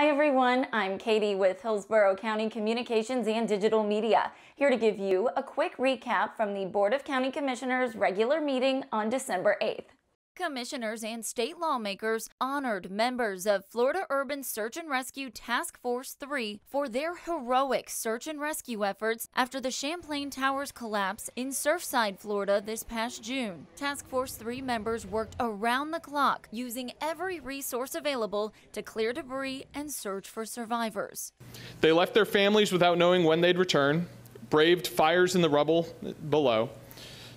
Hi everyone, I'm Katie with Hillsborough County Communications and Digital Media, here to give you a quick recap from the Board of County Commissioners regular meeting on December 8th. Commissioners and state lawmakers honored members of Florida Urban Search and Rescue Task Force 3 for their heroic search and rescue efforts after the Champlain Towers collapse in Surfside, Florida this past June. Task Force 3 members worked around the clock using every resource available to clear debris and search for survivors. They left their families without knowing when they'd return, braved fires in the rubble below,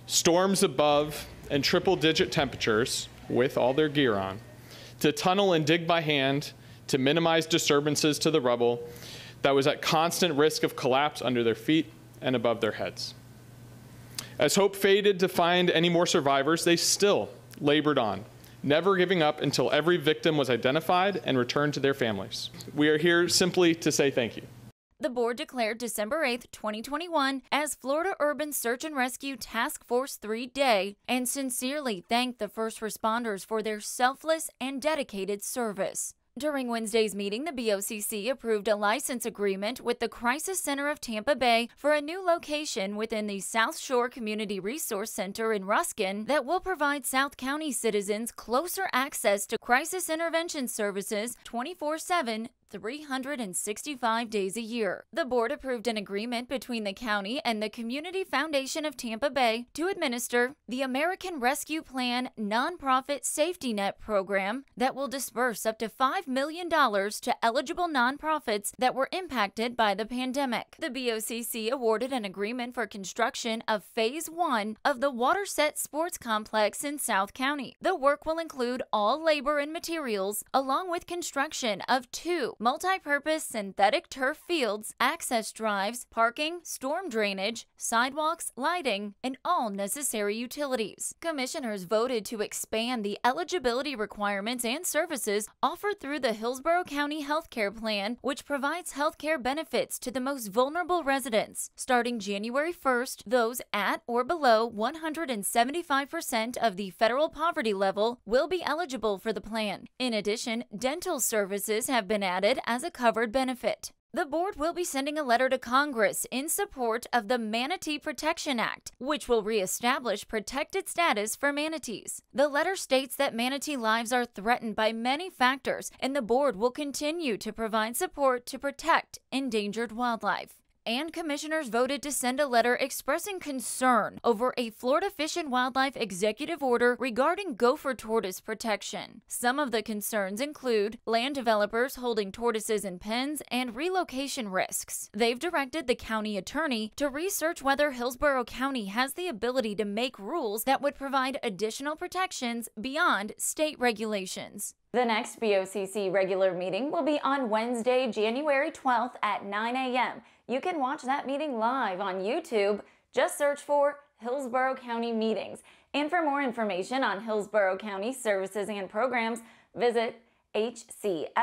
storms above, and triple digit temperatures with all their gear on, to tunnel and dig by hand to minimize disturbances to the rubble that was at constant risk of collapse under their feet and above their heads. As hope faded to find any more survivors, they still labored on, never giving up until every victim was identified and returned to their families. We are here simply to say thank you. The board declared December 8, 2021 as Florida Urban Search and Rescue Task Force 3 Day and sincerely thanked the first responders for their selfless and dedicated service. During Wednesday's meeting, the BOCC approved a license agreement with the Crisis Center of Tampa Bay for a new location within the South Shore Community Resource Center in Ruskin that will provide South County citizens closer access to crisis intervention services 24 7 365 days a year. The board approved an agreement between the county and the Community Foundation of Tampa Bay to administer the American Rescue Plan nonprofit safety net program that will disperse up to $5 million to eligible nonprofits that were impacted by the pandemic. The BOCC awarded an agreement for construction of phase one of the Waterset Sports Complex in South County. The work will include all labor and materials along with construction of two multi-purpose synthetic turf fields, access drives, parking, storm drainage, sidewalks, lighting, and all necessary utilities. Commissioners voted to expand the eligibility requirements and services offered through the Hillsborough County Healthcare Plan, which provides healthcare benefits to the most vulnerable residents. Starting January 1st, those at or below 175% of the federal poverty level will be eligible for the plan. In addition, dental services have been added as a covered benefit. The board will be sending a letter to Congress in support of the Manatee Protection Act, which will reestablish protected status for manatees. The letter states that manatee lives are threatened by many factors, and the board will continue to provide support to protect endangered wildlife and commissioners voted to send a letter expressing concern over a Florida Fish and Wildlife executive order regarding gopher tortoise protection. Some of the concerns include land developers holding tortoises in pens and relocation risks. They've directed the county attorney to research whether Hillsborough County has the ability to make rules that would provide additional protections beyond state regulations. The next BOCC regular meeting will be on Wednesday, January 12th at 9 a.m. You can watch that meeting live on YouTube. Just search for Hillsborough County Meetings. And for more information on Hillsborough County services and programs, visit hcflgov.net.